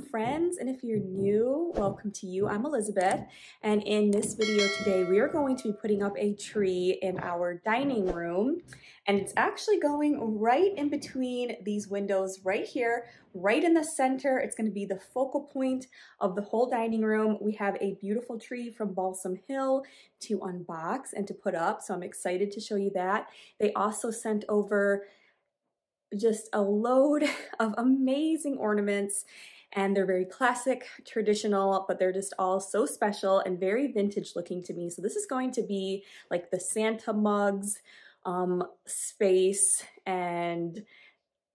friends. And if you're new, welcome to you. I'm Elizabeth. And in this video today, we are going to be putting up a tree in our dining room. And it's actually going right in between these windows right here, right in the center. It's gonna be the focal point of the whole dining room. We have a beautiful tree from Balsam Hill to unbox and to put up. So I'm excited to show you that. They also sent over just a load of amazing ornaments and they're very classic, traditional, but they're just all so special and very vintage looking to me. So this is going to be like the Santa mugs um, space and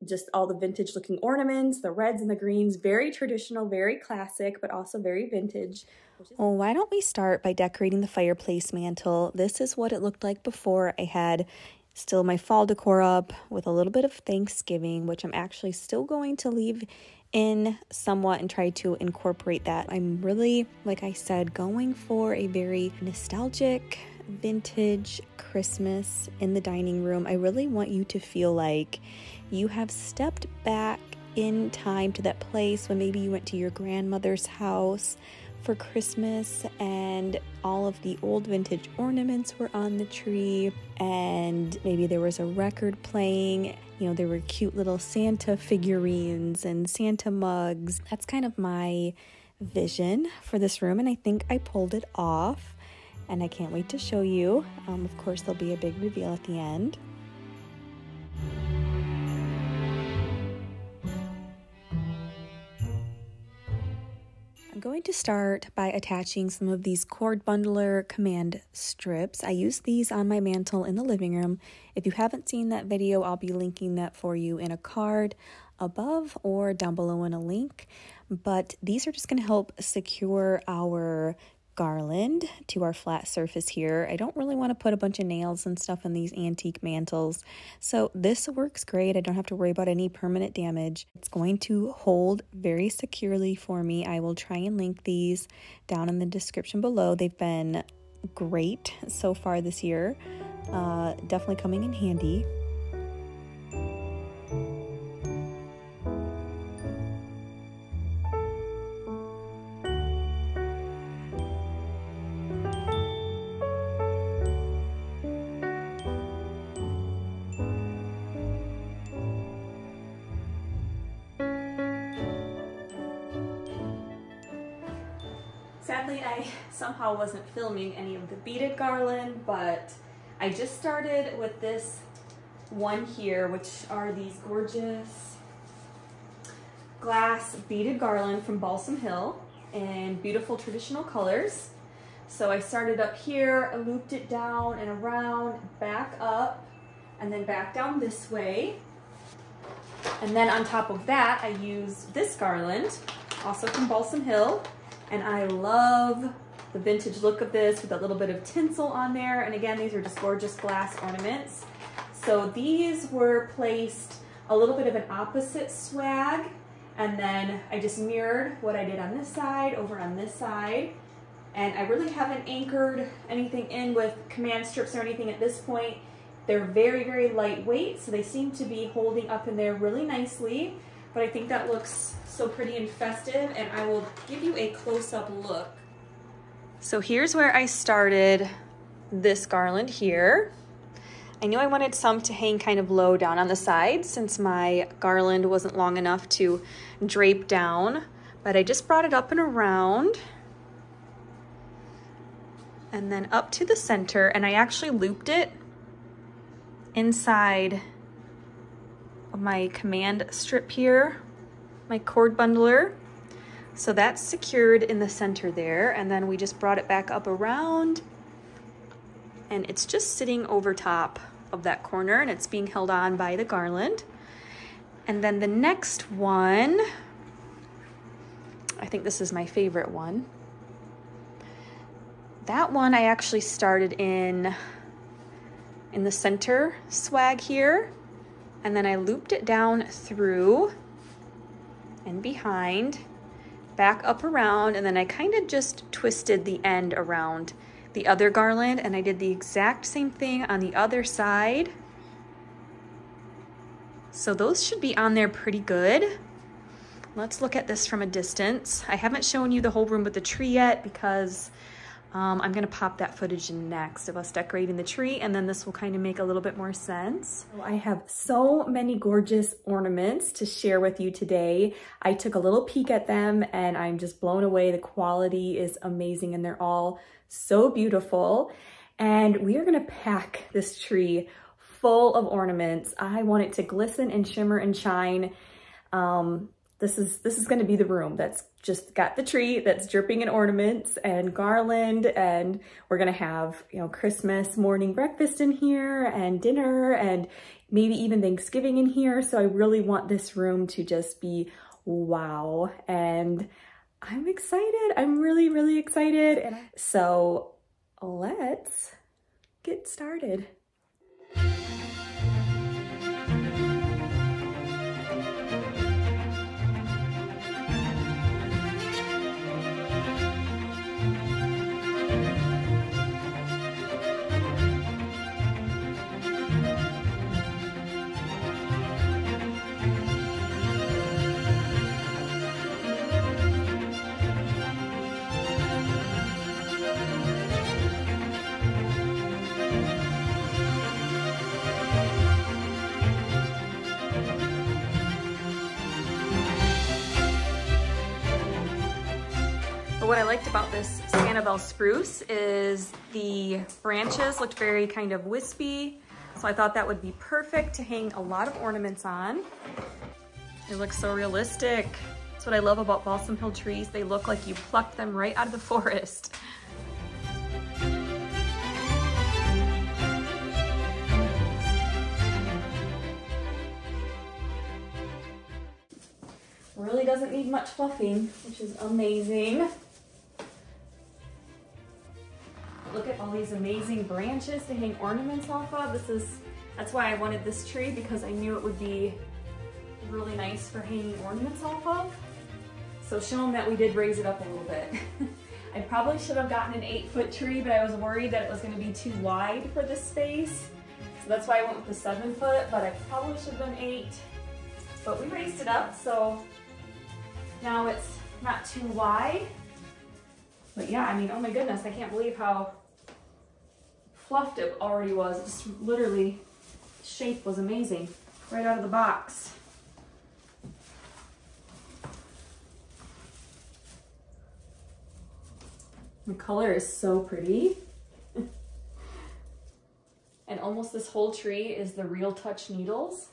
just all the vintage looking ornaments, the reds and the greens, very traditional, very classic, but also very vintage. Well, why don't we start by decorating the fireplace mantle? This is what it looked like before I had still my fall decor up with a little bit of Thanksgiving, which I'm actually still going to leave in somewhat and try to incorporate that. I'm really, like I said, going for a very nostalgic, vintage Christmas in the dining room. I really want you to feel like you have stepped back in time to that place when maybe you went to your grandmother's house for Christmas, and all of the old vintage ornaments were on the tree, and maybe there was a record playing. You know, there were cute little Santa figurines and Santa mugs. That's kind of my vision for this room, and I think I pulled it off, and I can't wait to show you. Um, of course, there'll be a big reveal at the end. I'm going to start by attaching some of these cord bundler command strips. I use these on my mantle in the living room. If you haven't seen that video, I'll be linking that for you in a card above or down below in a link. But these are just going to help secure our garland to our flat surface here. I don't really want to put a bunch of nails and stuff in these antique mantles. So this works great. I don't have to worry about any permanent damage. It's going to hold very securely for me. I will try and link these down in the description below. They've been great so far this year. Uh, definitely coming in handy. Wasn't filming any of the beaded garland, but I just started with this one here, which are these gorgeous glass beaded garland from Balsam Hill in beautiful traditional colors. So I started up here, looped it down and around, back up, and then back down this way. And then on top of that, I used this garland, also from Balsam Hill, and I love the vintage look of this with a little bit of tinsel on there. And again, these are just gorgeous glass ornaments. So these were placed a little bit of an opposite swag. And then I just mirrored what I did on this side over on this side. And I really haven't anchored anything in with command strips or anything at this point. They're very, very lightweight, so they seem to be holding up in there really nicely. But I think that looks so pretty and festive and I will give you a close-up look. So here's where I started this garland here. I knew I wanted some to hang kind of low down on the side since my garland wasn't long enough to drape down, but I just brought it up and around and then up to the center and I actually looped it inside of my command strip here my cord bundler. So that's secured in the center there. And then we just brought it back up around and it's just sitting over top of that corner and it's being held on by the garland. And then the next one, I think this is my favorite one. That one I actually started in in the center swag here and then I looped it down through and behind, back up around, and then I kind of just twisted the end around the other garland and I did the exact same thing on the other side. So those should be on there pretty good. let's look at this from a distance. I haven't shown you the whole room with the tree yet because um, I'm gonna pop that footage in next of us decorating the tree and then this will kind of make a little bit more sense. I have so many gorgeous ornaments to share with you today. I took a little peek at them and I'm just blown away. The quality is amazing and they're all so beautiful. And we are gonna pack this tree full of ornaments. I want it to glisten and shimmer and shine. Um, this is this is going to be the room that's just got the tree that's dripping in ornaments and garland and we're going to have you know christmas morning breakfast in here and dinner and maybe even thanksgiving in here. So i really want this room to just be wow. And i'm excited. I'm really really excited. And so let's get started what I liked about this Sanibel spruce is the branches looked very kind of wispy. So I thought that would be perfect to hang a lot of ornaments on. It looks so realistic. That's what I love about Balsam Hill trees. They look like you plucked them right out of the forest. Really doesn't need much fluffing, which is amazing. Look at all these amazing branches to hang ornaments off of. This is, that's why I wanted this tree because I knew it would be really nice for hanging ornaments off of. So show them that we did raise it up a little bit. I probably should have gotten an eight foot tree, but I was worried that it was gonna be too wide for this space. So that's why I went with the seven foot, but I probably should have done eight. But we raised it up, so now it's not too wide. But yeah, I mean, oh my goodness, I can't believe how fluffed it already was. It just literally, shape was amazing right out of the box. The color is so pretty. and almost this whole tree is the Real Touch needles.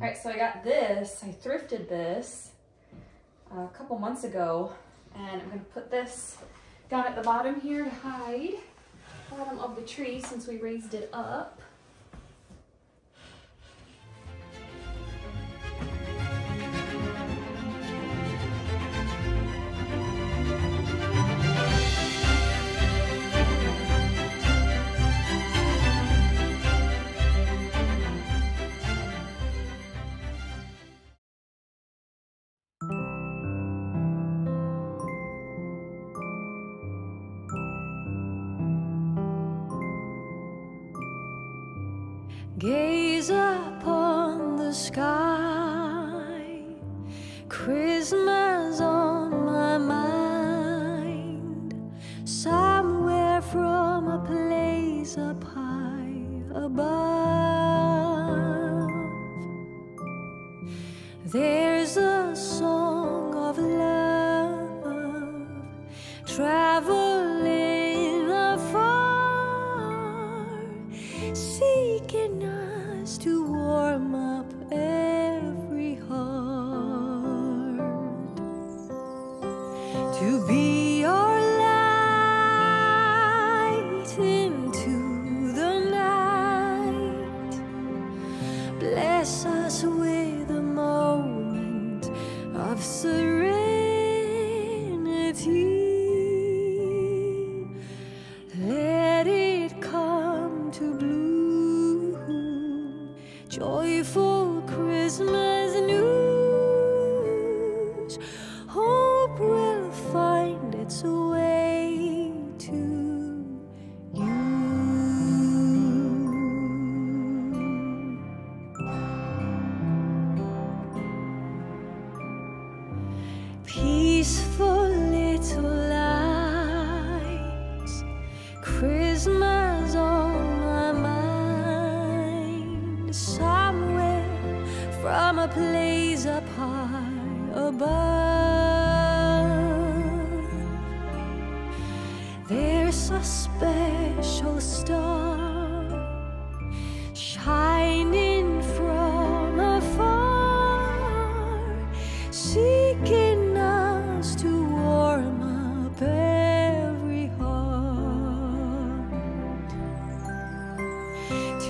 All right, so I got this, I thrifted this uh, a couple months ago, and I'm gonna put this down at the bottom here to hide bottom of the tree since we raised it up. There's will find its way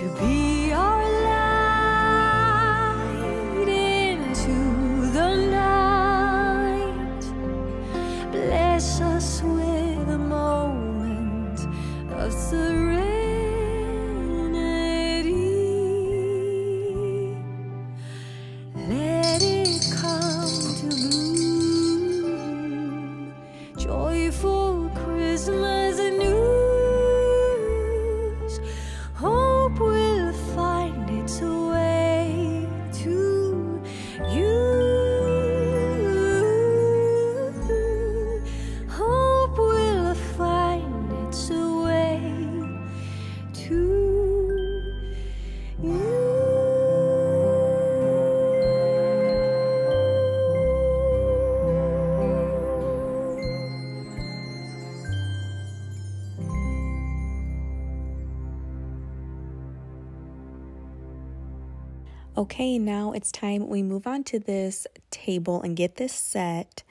to be Okay, now it's time we move on to this table and get this set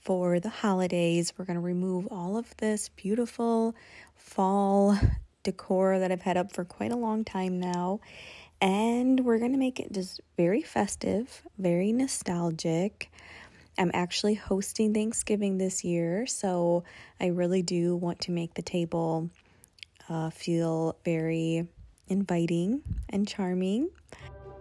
for the holidays. We're going to remove all of this beautiful fall decor that I've had up for quite a long time now. And we're going to make it just very festive, very nostalgic. I'm actually hosting Thanksgiving this year, so I really do want to make the table uh, feel very inviting and charming.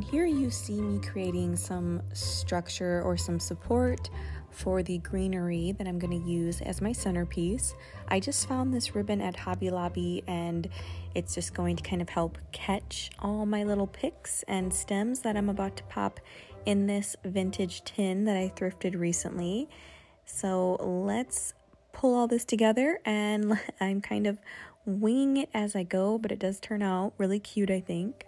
And here you see me creating some structure or some support for the greenery that I'm going to use as my centerpiece. I just found this ribbon at Hobby Lobby and it's just going to kind of help catch all my little picks and stems that I'm about to pop in this vintage tin that I thrifted recently. So let's pull all this together and I'm kind of winging it as I go, but it does turn out really cute, I think.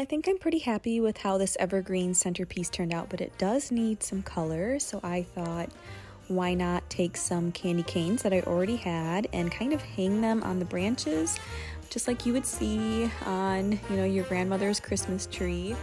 I think I'm pretty happy with how this evergreen centerpiece turned out, but it does need some color. So I thought, why not take some candy canes that I already had and kind of hang them on the branches, just like you would see on, you know, your grandmother's Christmas tree.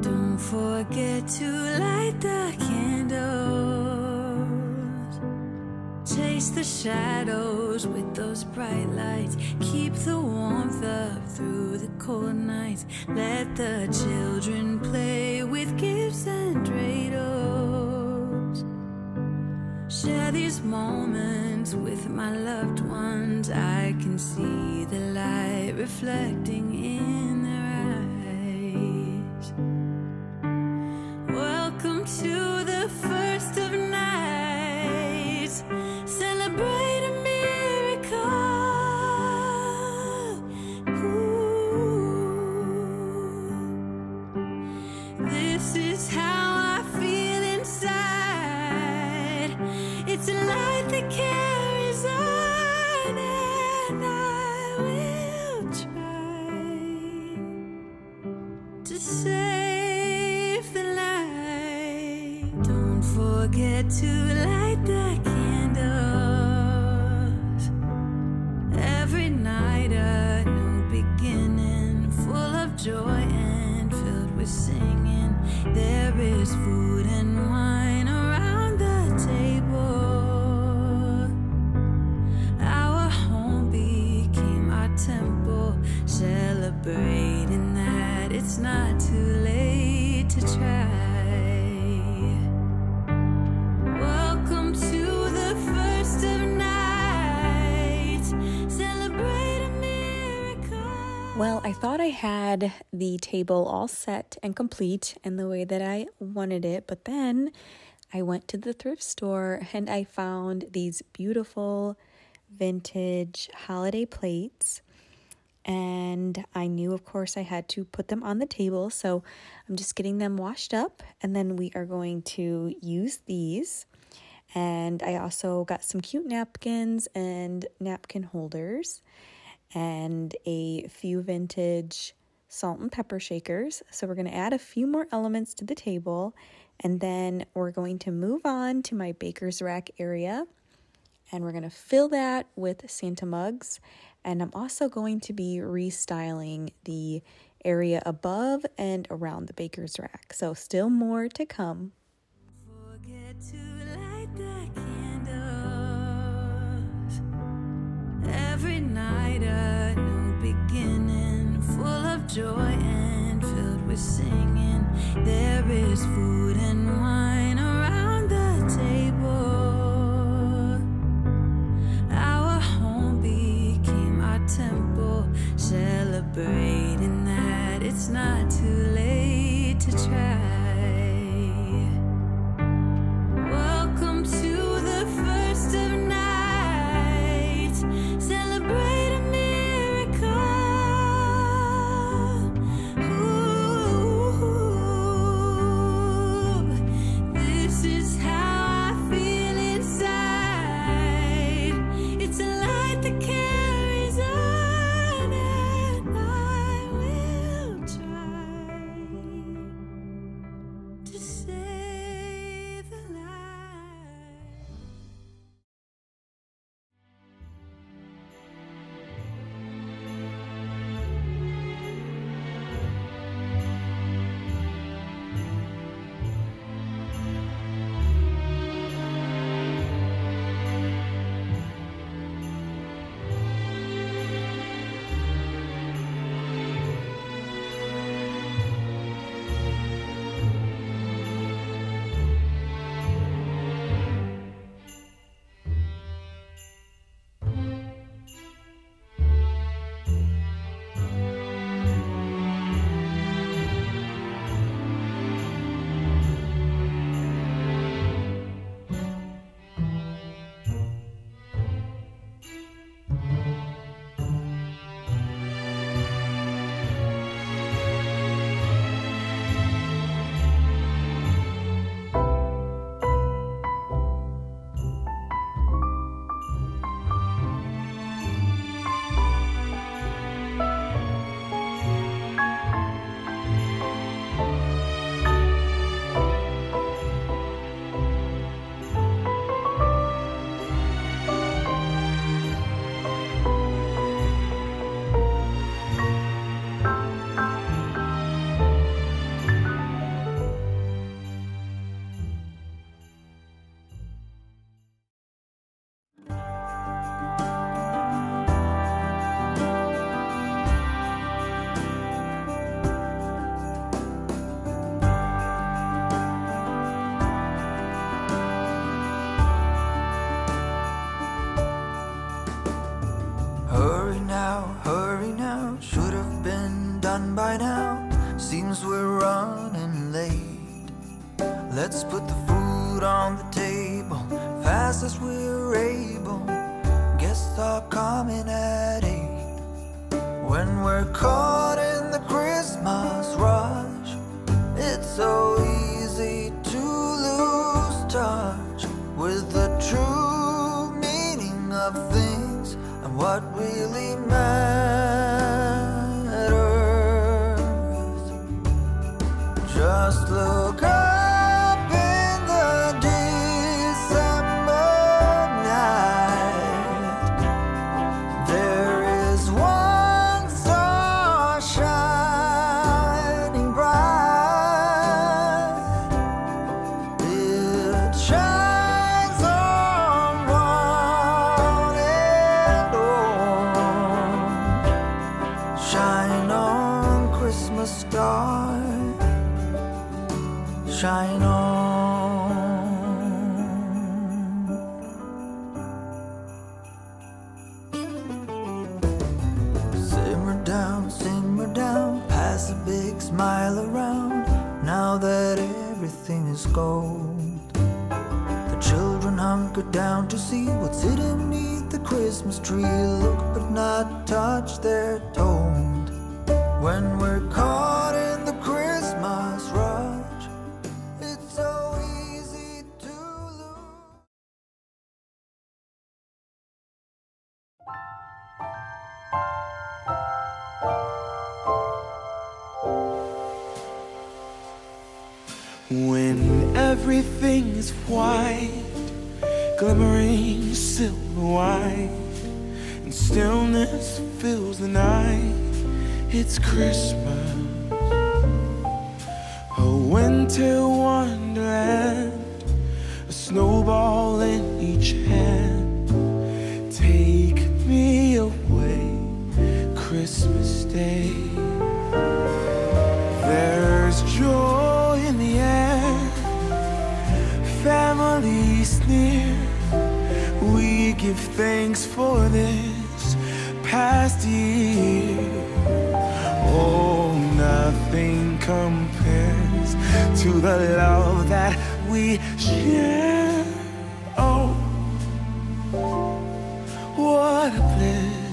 Don't forget to light the candles. Chase the shadows with those bright lights. Keep the warmth up through the cold nights. Let the children play with gifts and dreidels. Share these moments with my loved ones. I can see the light reflecting in I thought I had the table all set and complete in the way that I wanted it, but then I went to the thrift store and I found these beautiful vintage holiday plates. And I knew, of course, I had to put them on the table. So I'm just getting them washed up, and then we are going to use these. And I also got some cute napkins and napkin holders and a few vintage salt and pepper shakers. So we're going to add a few more elements to the table and then we're going to move on to my baker's rack area and we're going to fill that with Santa mugs. And I'm also going to be restyling the area above and around the baker's rack. So still more to come. Night a new beginning, full of joy and filled with singing. There is food and wine around the table. Our home became our temple, celebrating that it's not too late what really matters. Is gold, the children hunker down to see what's hidden beneath the Christmas tree. Look but not touch, they're told. When we're caught stillness fills the night, it's Christmas. A winter wonderland, a snowball in each hand. Take me away, Christmas Day. The love that we share. Oh, what a bliss.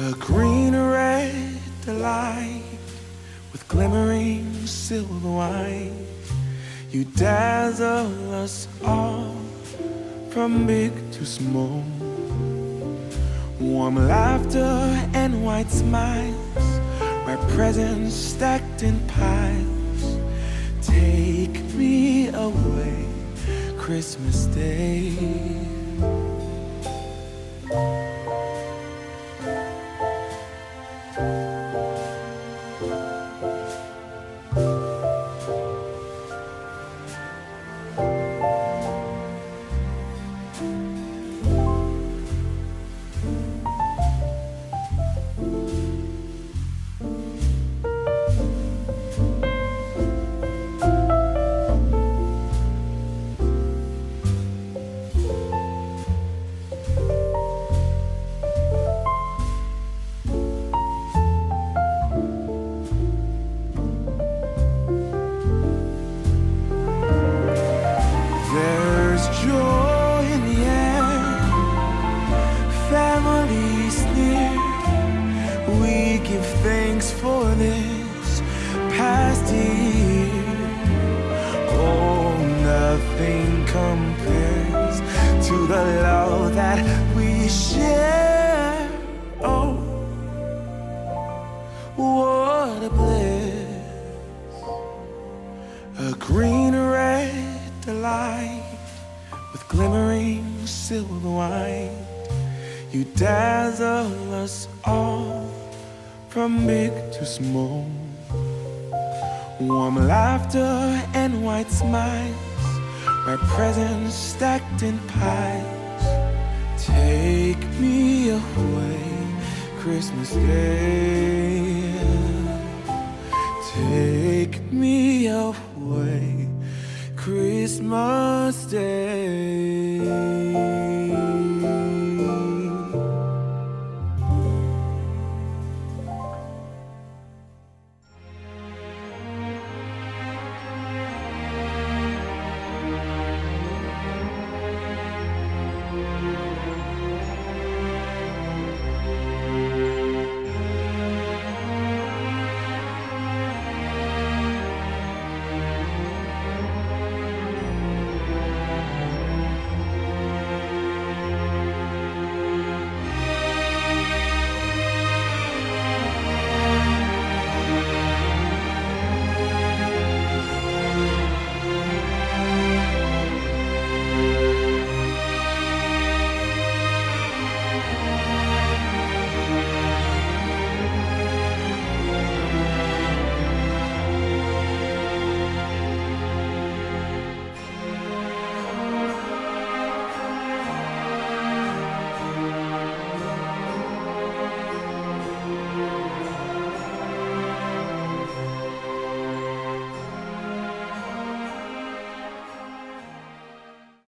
A green red delight with glimmering silver white. You dazzle us all from big to small. Warm laughter and white smiles, my presents stacked in piles. Take me away, Christmas Day. Dazzle us all from big to small. Warm laughter and white smiles, my presents stacked in piles. Take me away, Christmas Day. Take me away, Christmas Day.